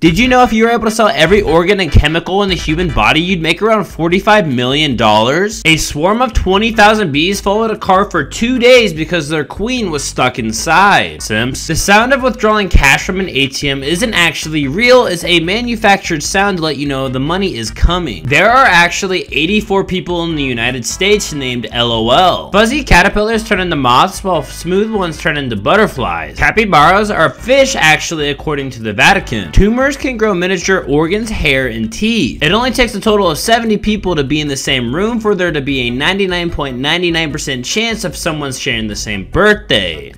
Did you know if you were able to sell every organ and chemical in the human body, you'd make around $45 million? A swarm of 20,000 bees followed a car for two days because their queen was stuck inside. Simps. The sound of withdrawing cash from an ATM isn't actually real, it's a manufactured sound to let you know the money is coming. There are actually 84 people in the United States named LOL. Fuzzy caterpillars turn into moths while smooth ones turn into butterflies. Capybaras are fish actually according to the Vatican. Tumors can grow miniature organs, hair, and teeth. It only takes a total of 70 people to be in the same room for there to be a 99.99% .99 chance of someone sharing the same birthday.